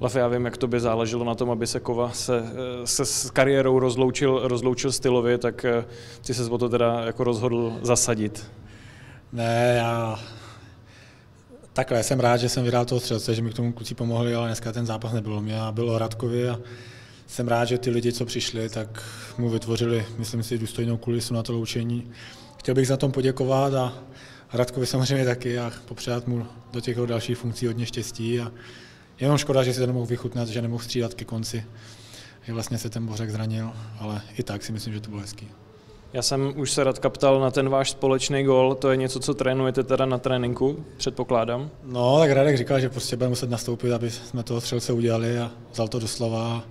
Lafy, já vím, jak to by záleželo na tom, aby se Kova se, eh, se s kariérou rozloučil, rozloučil stylově, tak eh, ty se o to teda jako rozhodl zasadit. Ne, já takhle jsem rád, že jsem vydal toho střelce, že mi k tomu kluci pomohli, ale dneska ten zápas nebylo mě a bylo Radkovi a jsem rád, že ty lidi, co přišli, tak mu vytvořili, myslím si, důstojnou kulisu na to loučení. Chtěl bych za tom poděkovat a Radkovi samozřejmě taky a popřát mu do těch dalších funkcí hodně štěstí a jenom škoda, že si to nemohl vychutnat, že nemohl střídat ke konci. že vlastně se ten Bořek zranil, ale i tak si myslím, že to bylo hezký. Já jsem už se Radka ptal na ten váš společný gol, to je něco, co trénujete teda na tréninku, předpokládám? No, tak Radek říkal, že prostě bude muset nastoupit, aby jsme toho střelce udělali a vzal to do slova.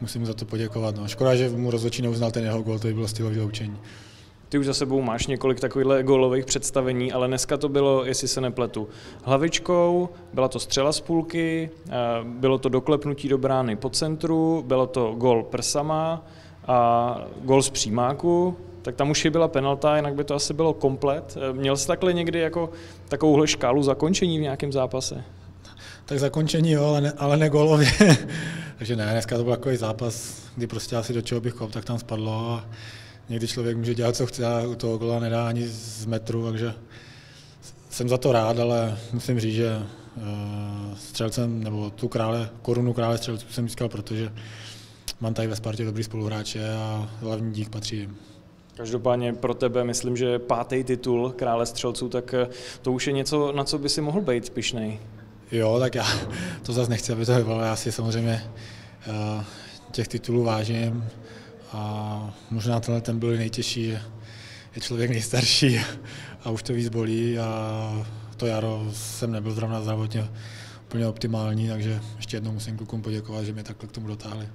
Musím mu za to poděkovat. No. Škoda, že mu rozhodčí neuznal ten jeho gol, to by bylo stylový loučení. Ty už za sebou máš několik takových gólových představení, ale dneska to bylo, jestli se nepletu, hlavičkou, byla to střela z půlky, eh, bylo to doklepnutí do brány po centru, bylo to gol prsama a gol z přímáku, tak tam už byla penalta, jinak by to asi bylo komplet. Eh, měl jsi takhle někdy jako takovouhle škálu zakončení v nějakém zápase? Tak zakončení jo, ale ne, ale ne golově. Takže ne, dneska to byl takový zápas, kdy prostě asi do čeho bych kop, tak tam spadlo a někdy člověk může dělat, co chce a u toho gola nedá ani z metru, takže jsem za to rád, ale musím říct, že uh, střelcem, nebo tu krále, korunu krále střelců jsem získal, protože mám tady ve Spartě dobrý spoluhráče a hlavní dík patří jim. Každopádně pro tebe myslím, že pátý titul krále střelců, tak eh, to už je něco, na co by si mohl být pišnej. Jo, tak já to zase nechci, aby to bylo. Já si samozřejmě uh, těch titulů vážím a možná tenhle ten byl nejtěžší, je člověk nejstarší a už to víc bolí a to jaro jsem nebyl zrovna zdravotně úplně optimální, takže ještě jednou musím klukům poděkovat, že mě takhle k tomu dotáhli.